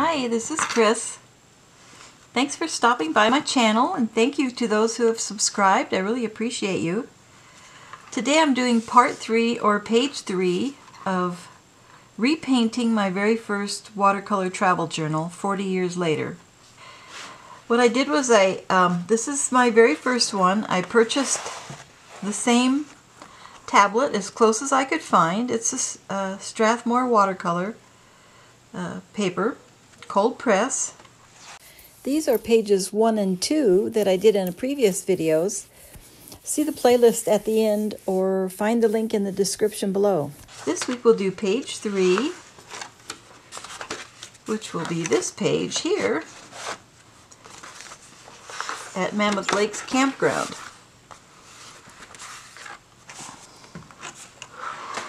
Hi, this is Chris. Thanks for stopping by my channel and thank you to those who have subscribed. I really appreciate you. Today I'm doing part three or page three of repainting my very first watercolor travel journal 40 years later. What I did was I, um, this is my very first one. I purchased the same tablet as close as I could find. It's a, a Strathmore watercolor uh, paper, cold press. These are pages one and two that I did in previous videos. See the playlist at the end or find the link in the description below. This week we'll do page three, which will be this page here at Mammoth Lakes Campground.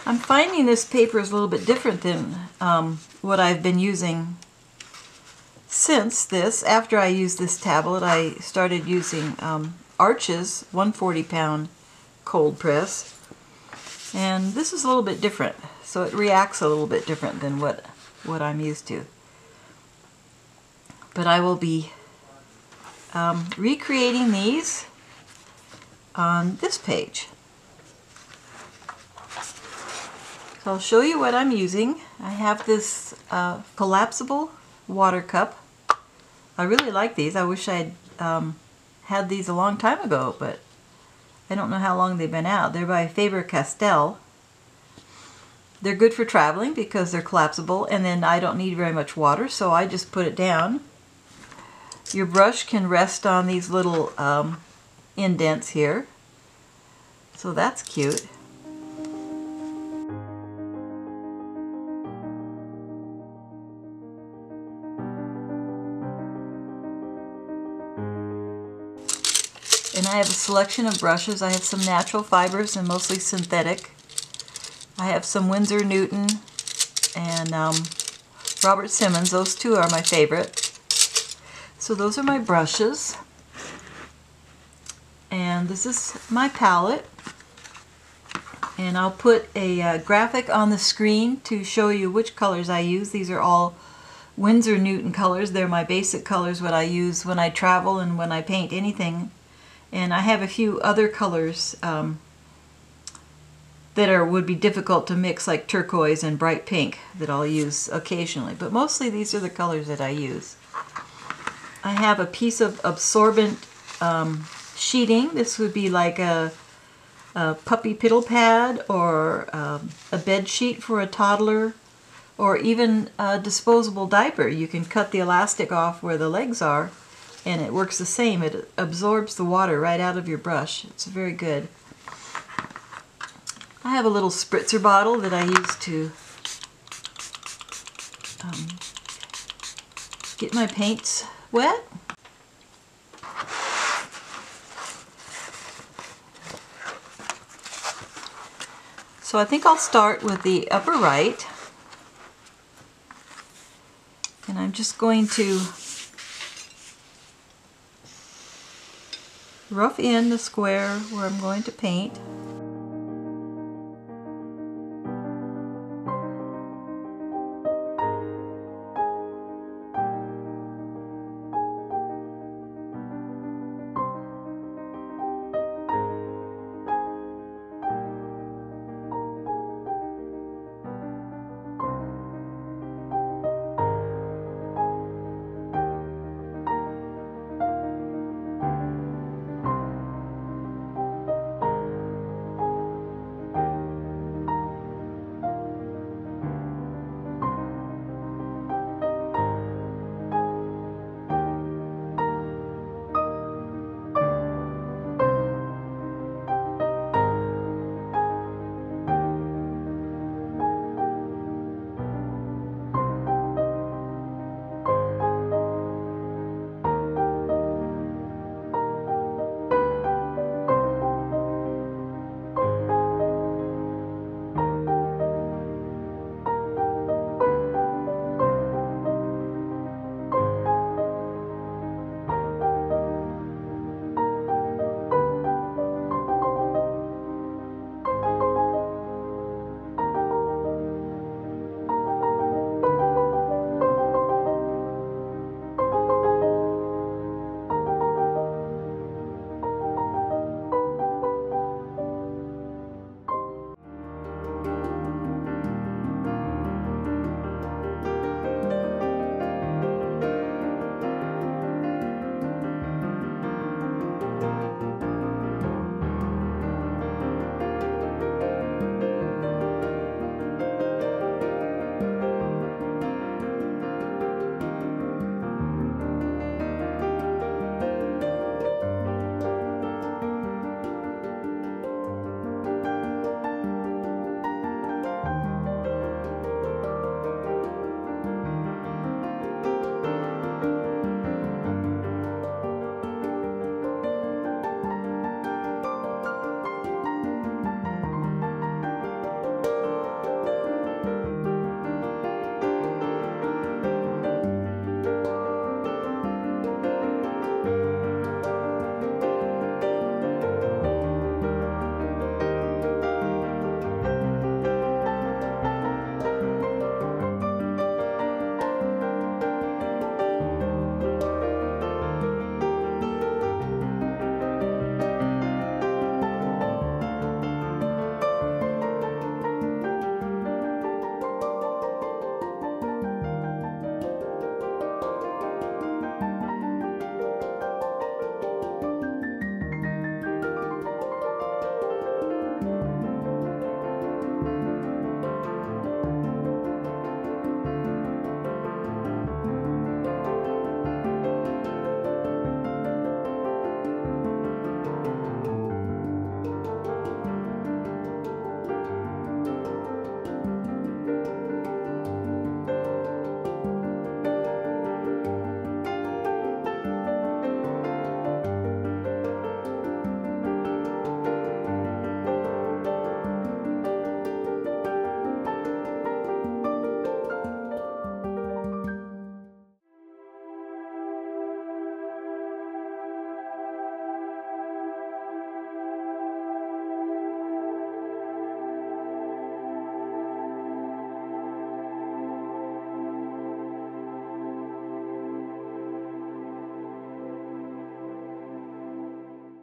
I'm finding this paper is a little bit different than um, what I've been using since this. After I used this tablet, I started using um, Arches 140 pound cold press. And this is a little bit different, so it reacts a little bit different than what, what I'm used to. But I will be um, recreating these on this page. So I'll show you what I'm using. I have this uh, collapsible water cup. I really like these. I wish I'd um, had these a long time ago, but I don't know how long they've been out. They're by Faber-Castell. They're good for traveling because they're collapsible and then I don't need very much water so I just put it down. Your brush can rest on these little um, indents here. So that's cute. I have a selection of brushes. I have some natural fibers and mostly synthetic. I have some Winsor Newton and um, Robert Simmons. Those two are my favorite. So those are my brushes. And this is my palette. And I'll put a uh, graphic on the screen to show you which colors I use. These are all Winsor Newton colors. They're my basic colors, what I use when I travel and when I paint anything and I have a few other colors um, that are would be difficult to mix like turquoise and bright pink that I'll use occasionally. But mostly these are the colors that I use. I have a piece of absorbent um, sheeting. This would be like a, a puppy piddle pad or um, a bed sheet for a toddler or even a disposable diaper. You can cut the elastic off where the legs are and it works the same. It absorbs the water right out of your brush. It's very good. I have a little spritzer bottle that I use to um, get my paints wet. So I think I'll start with the upper right. And I'm just going to rough in the square where I'm going to paint.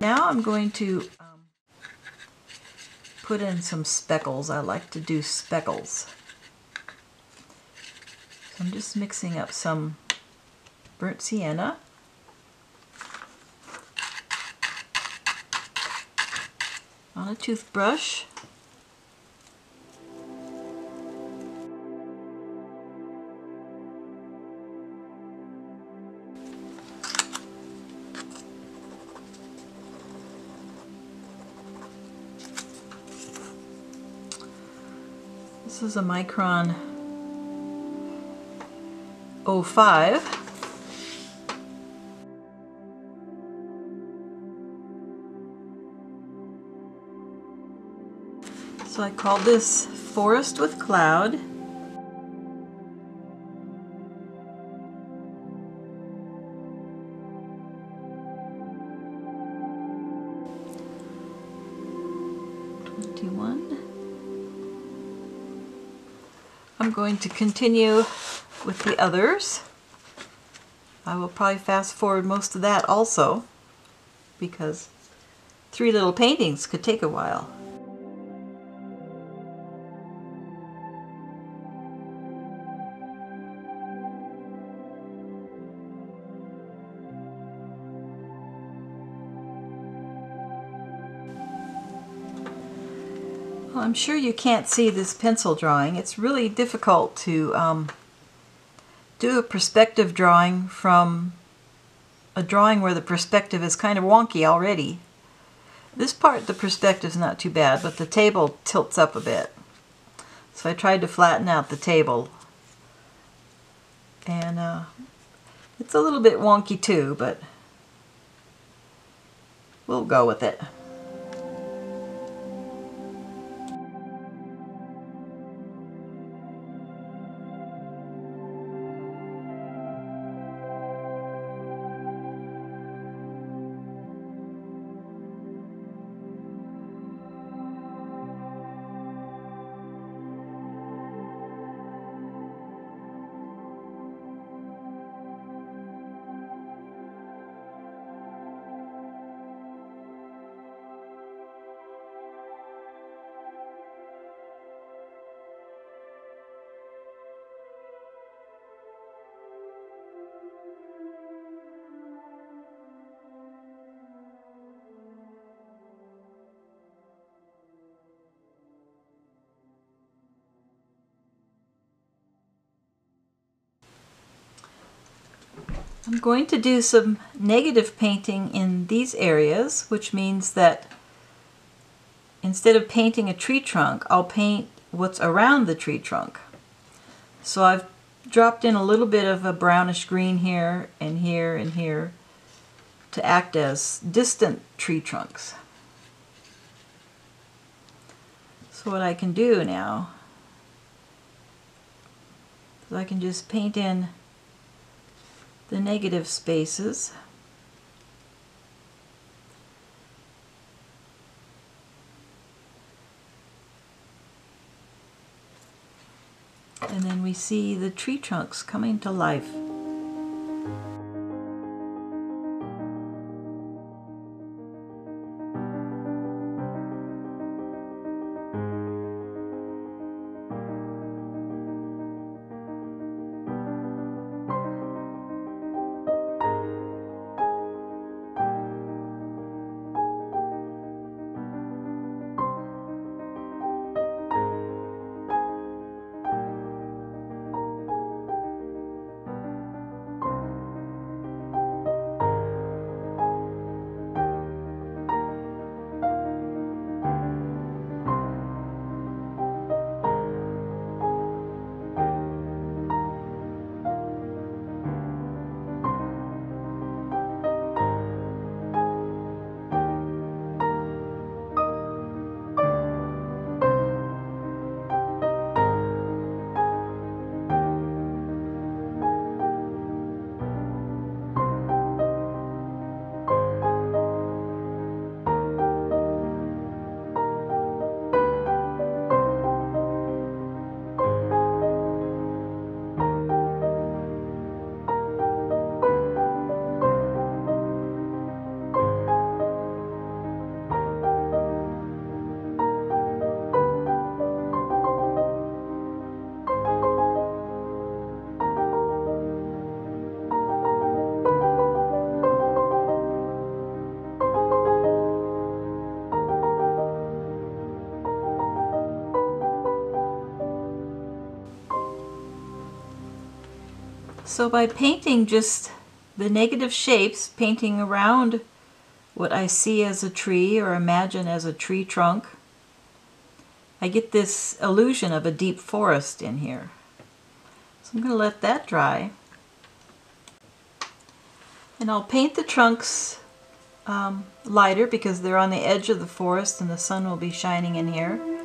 Now I'm going to um, put in some speckles. I like to do speckles. So I'm just mixing up some burnt sienna. On a toothbrush. This is a Micron 05. So I call this Forest with Cloud. I'm going to continue with the others. I will probably fast forward most of that also because three little paintings could take a while. Sure you can't see this pencil drawing. It's really difficult to um, do a perspective drawing from a drawing where the perspective is kind of wonky already. This part, the perspective is not too bad, but the table tilts up a bit. So I tried to flatten out the table. And uh, it's a little bit wonky too, but we'll go with it. I'm going to do some negative painting in these areas, which means that instead of painting a tree trunk, I'll paint what's around the tree trunk. So I've dropped in a little bit of a brownish green here and here and here to act as distant tree trunks. So what I can do now is I can just paint in the negative spaces. And then we see the tree trunks coming to life. So by painting just the negative shapes, painting around what I see as a tree or imagine as a tree trunk, I get this illusion of a deep forest in here. So I'm going to let that dry. And I'll paint the trunks um, lighter because they're on the edge of the forest and the sun will be shining in here.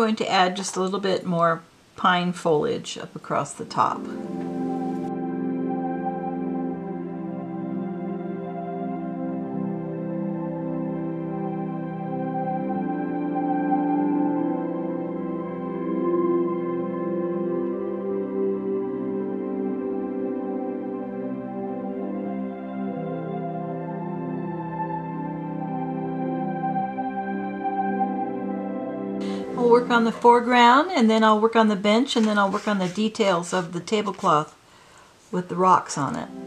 Going to add just a little bit more pine foliage up across the top. On the foreground and then I'll work on the bench and then I'll work on the details of the tablecloth with the rocks on it.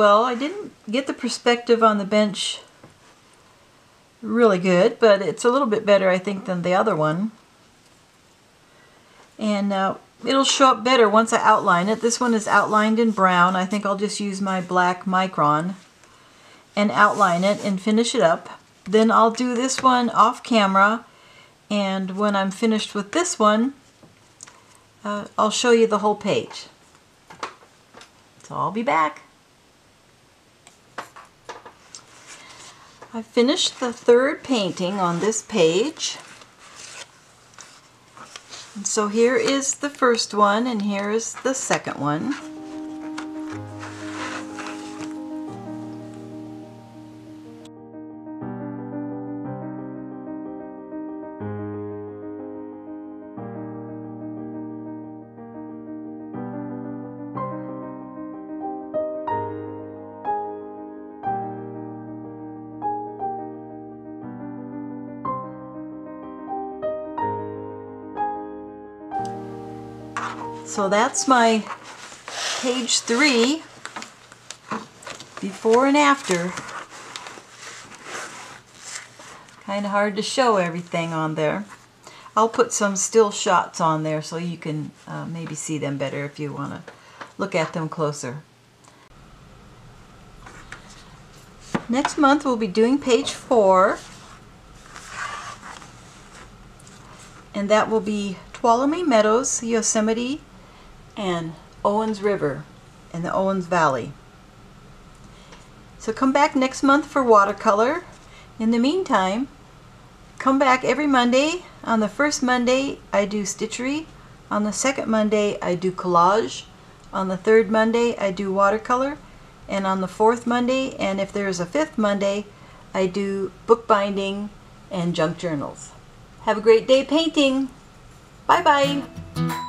Well, I didn't get the perspective on the bench really good, but it's a little bit better, I think, than the other one. And uh, it'll show up better once I outline it. This one is outlined in brown. I think I'll just use my black micron. and outline it and finish it up. Then I'll do this one off camera and when I'm finished with this one, uh, I'll show you the whole page. So I'll be back. I finished the third painting on this page. And so here is the first one and here is the second one. So that's my page three, before and after. Kind of hard to show everything on there. I'll put some still shots on there so you can uh, maybe see them better if you want to look at them closer. Next month we'll be doing page four. And that will be Tuolumne Meadows, Yosemite, and Owens River in the Owens Valley. So come back next month for watercolor. In the meantime, come back every Monday. On the first Monday, I do stitchery. On the second Monday, I do collage. On the third Monday, I do watercolor. And on the fourth Monday, and if there's a fifth Monday, I do bookbinding and junk journals. Have a great day painting. Bye-bye.